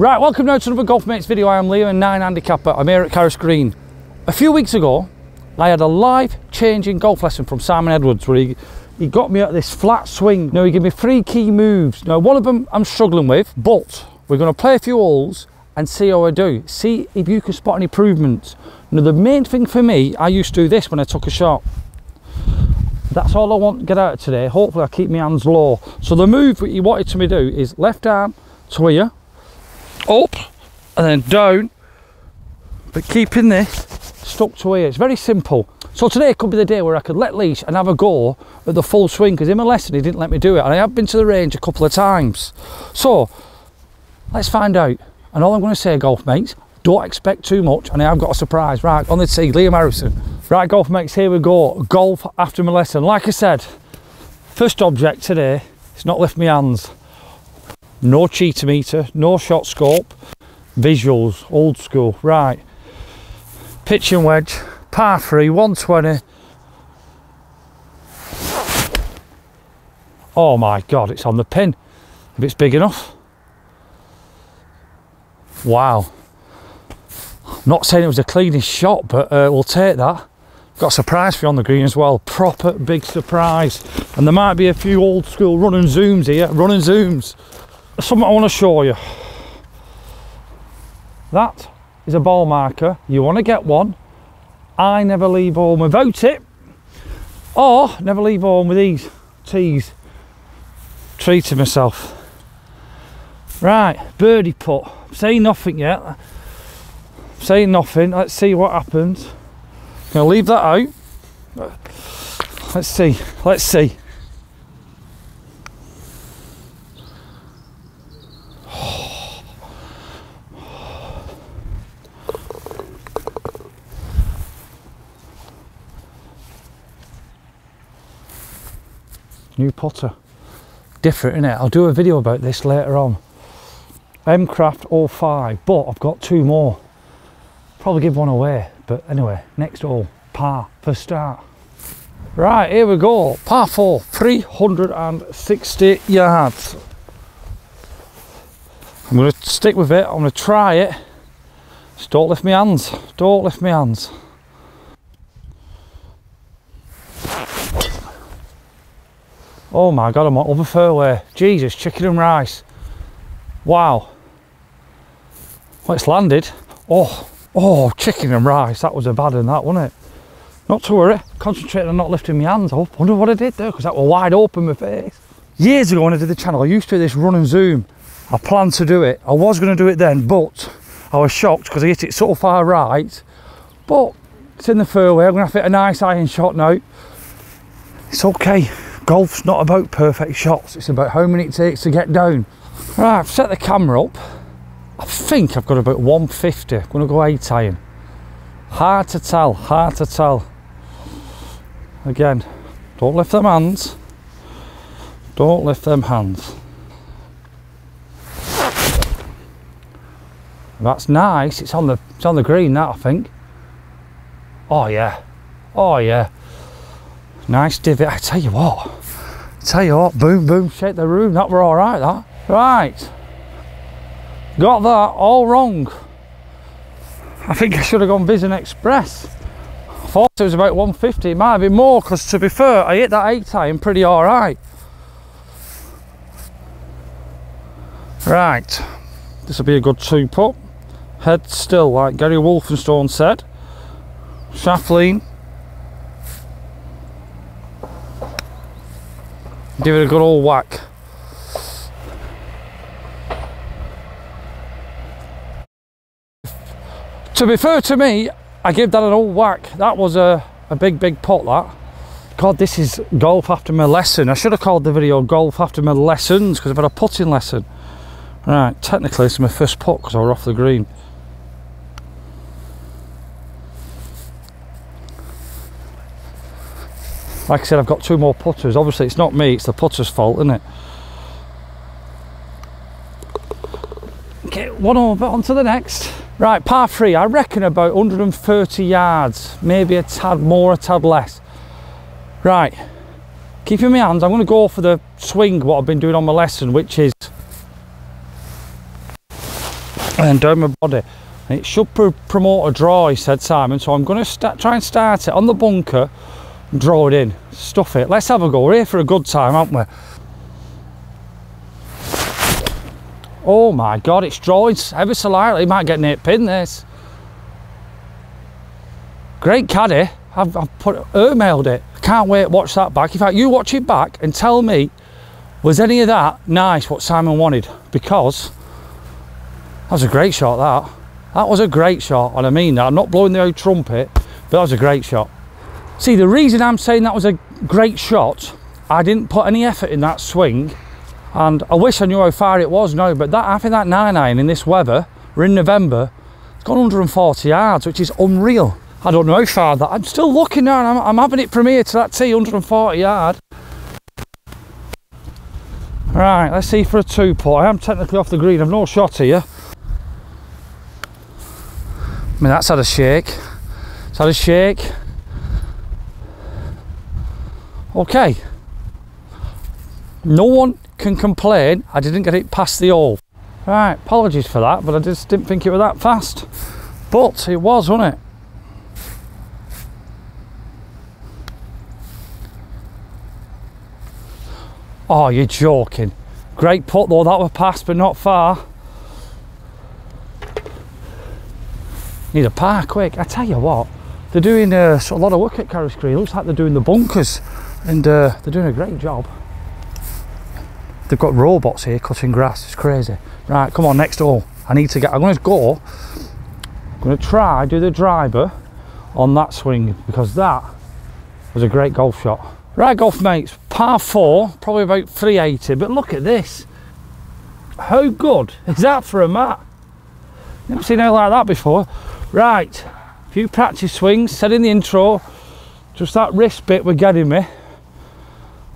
Right, welcome now to another Golf Mates video. I am Leo, a 9 handicapper. I'm here at Carris Green. A few weeks ago, I had a life-changing golf lesson from Simon Edwards where he, he got me at this flat swing. Now, he gave me three key moves. Now, one of them I'm struggling with, but we're going to play a few holes and see how I do. See if you can spot any improvements. Now, the main thing for me, I used to do this when I took a shot. That's all I want to get out of today. Hopefully, I keep my hands low. So the move that he wanted to do is left arm to here, up and then down. But keeping this stuck to here. It's very simple. So today could be the day where I could let leash and have a go at the full swing because in my lesson he didn't let me do it and I have been to the range a couple of times. So let's find out. And all I'm going to say golf mates don't expect too much and I have got a surprise. Right on the tee Liam Harrison. Right golf mates here we go. Golf after my lesson. Like I said first object today is not lift my hands no cheater meter, no shot scope, visuals, old school. Right, pitching wedge, par three, 120. Oh my God, it's on the pin. If it's big enough. Wow. Not saying it was the cleanest shot, but uh, we'll take that. Got a surprise for you on the green as well. Proper big surprise. And there might be a few old school running zooms here, running zooms something I want to show you. That is a ball marker. You want to get one. I never leave home without it. Or never leave home with these tees. Treating myself. Right, birdie putt. Saying nothing yet. Saying nothing. Let's see what happens. Gonna leave that out. Let's see. Let's see. New putter different in it i'll do a video about this later on. Mcraft 05 but i've got two more. Probably give one away but anyway next hole par for start. Right here we go. Par 4 360 yards. I'm to stick with it. I'm to try it. Just don't lift my hands. Don't lift my hands Oh my god, I'm on other fairway. Jesus, chicken and rice. Wow. Well, it's landed. Oh, oh, chicken and rice. That was a bad one, that, wasn't it? Not to worry. Concentrate on not lifting my hands up. Wonder what I did there, because that was wide open my face. Years ago when I did the channel, I used to do this run and zoom. I planned to do it. I was going to do it then, but I was shocked because I hit it so far right. But it's in the fairway. I'm going to have to hit a nice iron shot now. It's okay golf's not about perfect shots, it's about how many it takes to get down. Right, I've set the camera up. I think I've got about 150. I'm going to go 8 iron. Hard to tell, hard to tell. Again, don't lift them hands. Don't lift them hands. That's nice. It's on the it's on the green that I think. Oh yeah. Oh yeah. Nice divot. I tell you what. Tell you what, boom, boom, shake the room. That were all right, that. Right. Got that all wrong. I think I should have gone Vision Express. I thought it was about 150. It might have been more because, to be fair, I hit that 8 iron pretty all right. Right. This will be a good two putt. Head still, like Gary Wolstenholme said. Shaft lean. Give it a good old whack. To be fair to me, I give that an old whack. That was a, a big, big pot, that. God, this is golf after my lesson. I should have called the video golf after my lessons because I've had a putting lesson. Right, technically it's my first putt because I was off the green. Like I said I've got two more putters obviously it's not me it's the putter's fault isn't it okay one over on to the next right par three I reckon about 130 yards maybe a tad more a tad less right keeping my hands I'm going to go for the swing what I've been doing on my lesson which is and down my body. And it should pr promote a draw, he said, Simon. So I'm going to try and start it on the bunker and draw it in. Stuff it. Let's have a go. We're here for a good time, aren't we? Oh my God, it's drawing ever so lightly. Might get near pin this. Great caddy. I've, I've put mailed it. Can't wait to watch that back. In fact, you watch it back and tell me, was any of that nice what Simon wanted? Because that was a great shot, that. That was a great shot, and I mean that. I'm not blowing the old trumpet, but that was a great shot. See, the reason I'm saying that was a great shot, I didn't put any effort in that swing, and I wish I knew how far it was now, but that I think that 9 iron in this weather, we're in November, it's gone 140 yards, which is unreal. I don't know how far that. I'm still looking now, I'm, I'm having it from here to that tee, 140 yard. Right, let's see for a two putt. I am technically off the green, I've no shot here. I mean, that's had a shake. It's had a shake. Okay. No one can complain I didn't get it past the hole. Right, apologies for that, but I just didn't think it was that fast. But it was, wasn't it? Oh, you're joking. Great putt though, that was past but not far. Need a par quick. I tell you what, they're doing uh, a lot of work at Carris Green. Looks like they're doing the bunkers and uh, they're doing a great job. They've got robots here cutting grass. It's crazy. Right, come on, next hole. I need to get, I'm going to go. I'm going to try, do the driver on that swing because that was a great golf shot. Right, golf mates, par four, probably about 380, but look at this. How good is that for a mat? Never seen anything like that before. Right, a few practice swings, said in the intro, just that wrist bit we're getting me.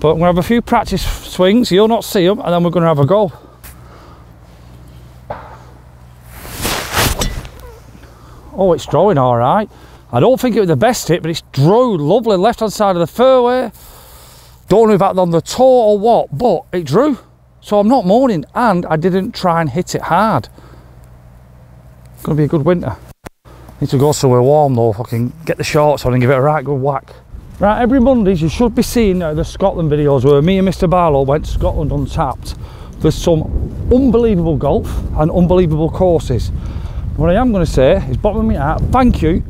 But I'm going to have a few practice swings, you'll not see them, and then we're going to have a go. Oh, it's drawing all right. I don't think it was the best hit, but it's drew lovely left hand side of the fairway. Don't know if that's on the toe or what, but it drew. So I'm not mourning, and I didn't try and hit it hard. Gonna be a good winter. Need to go somewhere warm though, if I can get the shorts on and give it a right good whack. Right, every Mondays you should be seeing uh, the Scotland videos where me and Mr Barlow went Scotland untapped. There's some unbelievable golf and unbelievable courses. What I am going to say is bottom of my heart, thank you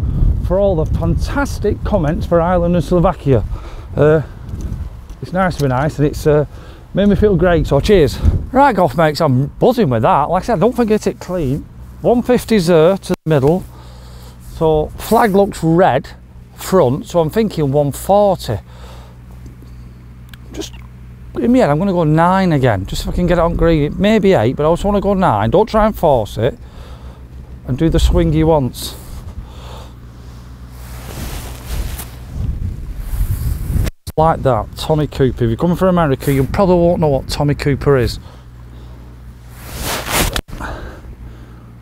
for all the fantastic comments for Ireland and Slovakia. Uh, it's nice to be nice and it's uh, made me feel great, so cheers. Right golf mates, I'm buzzing with that. Like I said, don't forget it clean. 150's there to the middle. So flag looks red front, so I'm thinking 140. Just in my head, I'm going to go nine again, just if I can get it on green. Maybe eight, but I also want to go nine. Don't try and force it, and do the swing he wants. Like that, Tommy Cooper. If you're coming from America, you probably won't know what Tommy Cooper is.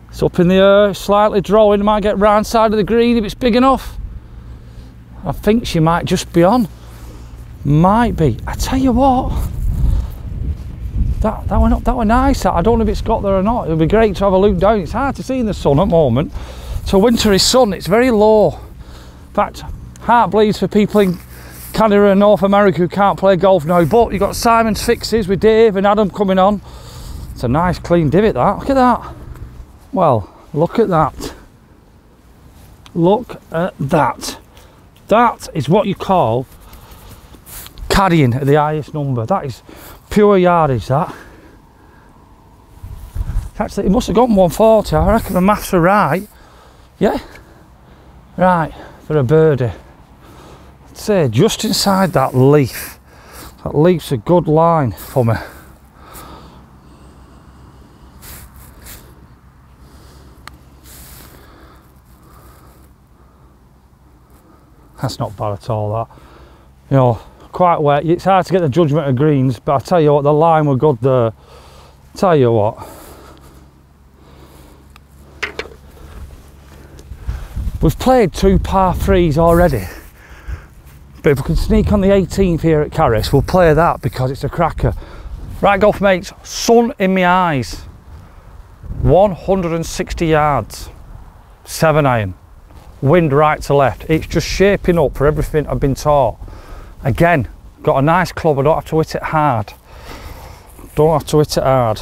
It's up in the air, slightly drawing, might get round side of the green if it's big enough. I think she might just be on. Might be. I tell you what, that that up, that were nice. I don't know if it's got there or not. It would be great to have a look down. It's hard to see in the sun at the moment. So wintry sun, it's very low. In fact, heart bleeds for people in Canada and North America who can't play golf now. But you've got Simon's fixes with Dave and Adam coming on. It's a nice clean divot that. Look at that. Well, look at that. Look at that. That is what you call carrying at the highest number. That is pure yardage, that. Actually, it must have gone 140. I reckon the maths are right. Yeah? Right, for a birdie. I'd say just inside that leaf. That leaf's a good line for me. That's not bad at all, that. You know, quite wet. It's hard to get the judgment of greens, but I tell you what, the line were good there. Tell you what. We've played two par threes already. But if we can sneak on the 18th here at Carris, we'll play that because it's a cracker. Right, golf mates, sun in my eyes. 160 yards, seven iron, wind right to left. It's just shaping up for everything I've been taught. Again, got a nice club, I don't have to hit it hard. Don't have to hit it hard.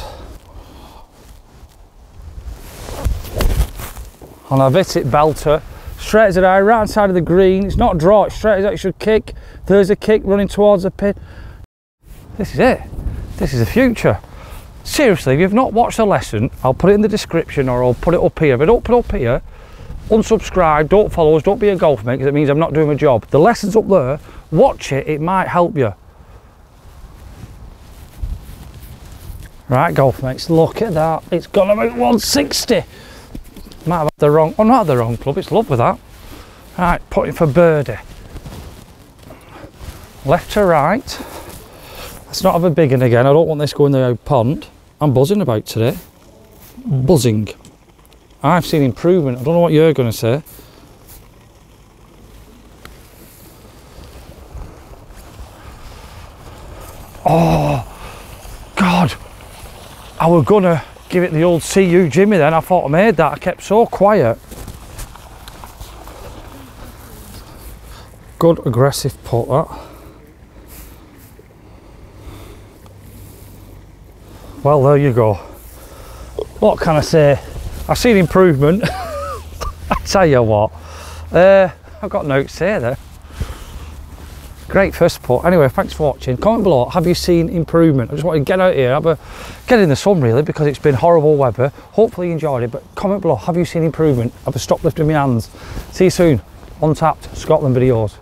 And I've hit it belter, straight as an eye, right side of the green. It's not draw, it's straight as it should kick. There's a kick running towards the pin. This is it. This is the future. Seriously, if you've not watched the lesson, I'll put it in the description or I'll put it up here. If I don't put it up here, unsubscribe, don't follow us, don't be a golf mate because it means I'm not doing my job. The lesson's up there, watch it, it might help you. Right, golf mates, look at that. It's gone about 160. Might have had the wrong, oh not the wrong club, it's love with that. Right, putting for birdie. Left to right. Let's not have a big one again. I don't want this going in the pond. I'm buzzing about today. Buzzing. I've seen improvement. I don't know what you're going to say. Oh, God. I was going to give it the old you Jimmy then. I thought I made that. I kept so quiet. Good aggressive putt that. Well, there you go. What can I say? I've seen improvement. I tell you what, uh, I've got notes here though. Great first support. Anyway, thanks for watching. Comment below, have you seen improvement? I just want to get out here, have a get in the sun really because it's been horrible weather. Hopefully you enjoyed it, but comment below, have you seen improvement? Have I stopped lifting my hands? See you soon. Untapped Scotland videos.